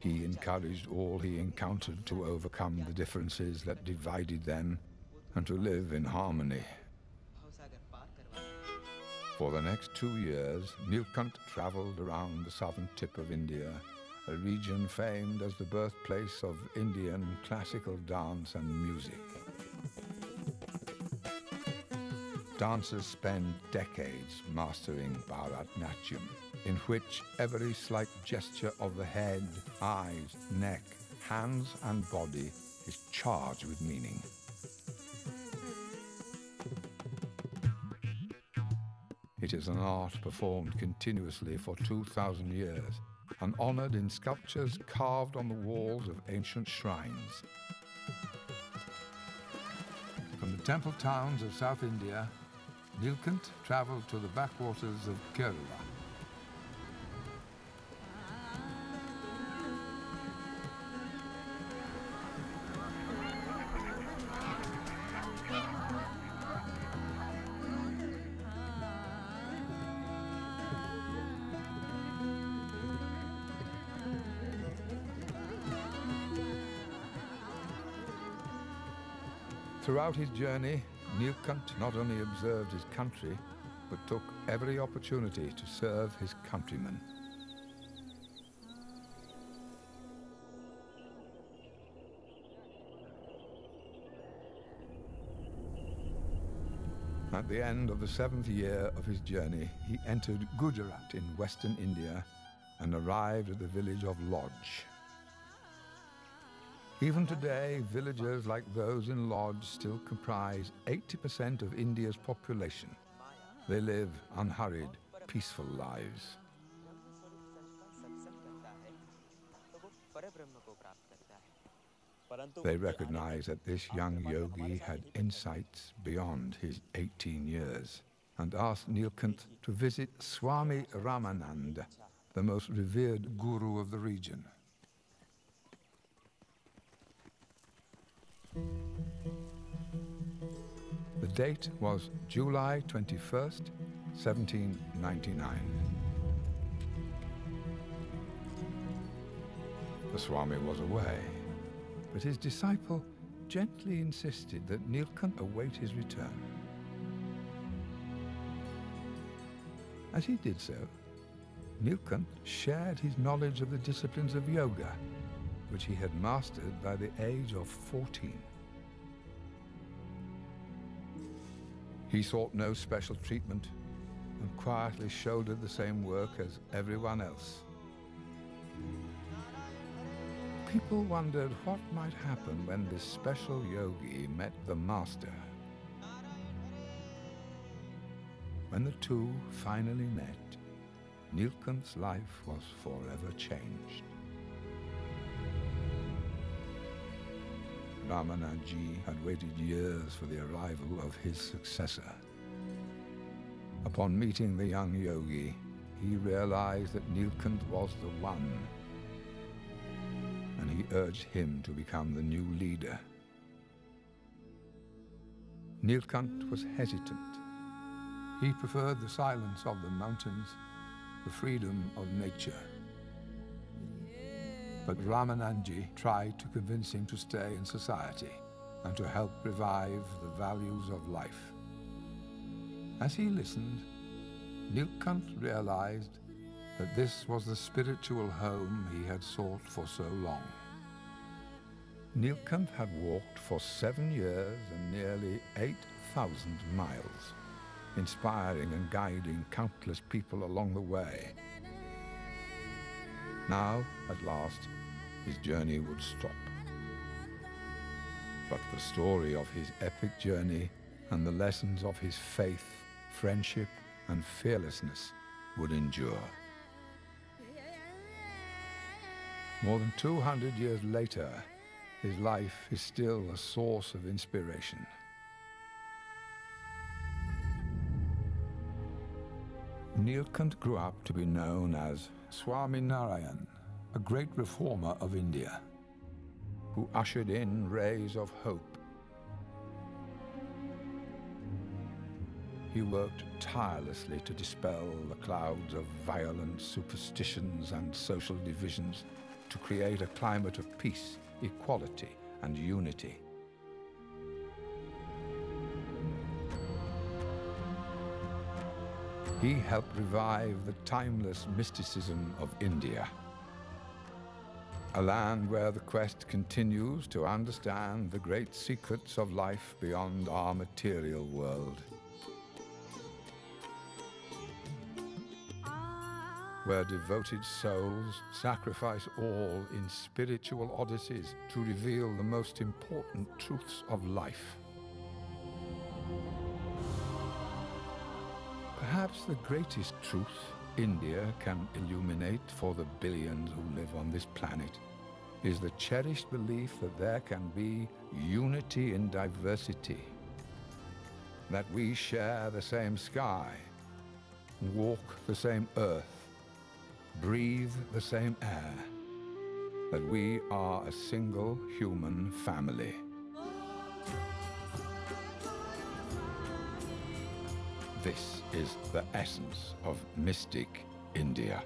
He encouraged all he encountered to overcome the differences that divided them and to live in harmony. For the next two years, Nilkant traveled around the southern tip of India, a region famed as the birthplace of Indian classical dance and music. Dancers spend decades mastering Bharatanatyam, in which every slight gesture of the head, eyes, neck, hands, and body is charged with meaning. It is an art performed continuously for 2,000 years and honored in sculptures carved on the walls of ancient shrines. From the temple towns of South India, Nilkant traveled to the backwaters of Kerala. Throughout his journey, Nilkant not only observed his country, but took every opportunity to serve his countrymen. At the end of the seventh year of his journey, he entered Gujarat in western India and arrived at the village of Loj. Even today, villages like those in Loj still comprise 80% of India's population. They live unhurried, peaceful lives. They recognize that this young yogi had insights beyond his 18 years and asked Nilkant to visit Swami Ramananda, the most revered guru of the region. The date was July 21st, 1799. The Swami was away, but his disciple gently insisted that Nilkant await his return. As he did so, Nilkant shared his knowledge of the disciplines of yoga which he had mastered by the age of 14. He sought no special treatment and quietly shouldered the same work as everyone else. People wondered what might happen when this special yogi met the master. When the two finally met, Nilkant's life was forever changed. Ramanandji had waited years for the arrival of his successor. Upon meeting the young yogi, he realized that Nilkant was the one, and he urged him to become the new leader. Nilkant was hesitant. He preferred the silence of the mountains, the freedom of nature. But Ramanandji tried to convince him to stay in society and to help revive the values of life. As he listened, Nilkant realized that this was the spiritual home he had sought for so long. Nilkant had walked for seven years and nearly 8,000 miles, inspiring and guiding countless people along the way. Now, at last, his journey would stop. But the story of his epic journey and the lessons of his faith, friendship, and fearlessness would endure. More than 200 years later, his life is still a source of inspiration. Nilkant grew up to be known as Swaminarayan, a great reformer of India, who ushered in rays of hope. he worked tirelessly to dispel the clouds of violent superstitions and social divisions to create a climate of peace, equality, and unity. He helped revive the timeless mysticism of India, a land where the quest continues to understand the great secrets of life beyond our material world. where devoted souls sacrifice all in spiritual odysseys to reveal the most important truths of life. Perhaps the greatest truth India can illuminate for the billions who live on this planet is the cherished belief that there can be unity in diversity, that we share the same sky, walk the same earth, breathe the same air, that we are a single human family. This is the essence of mystic India.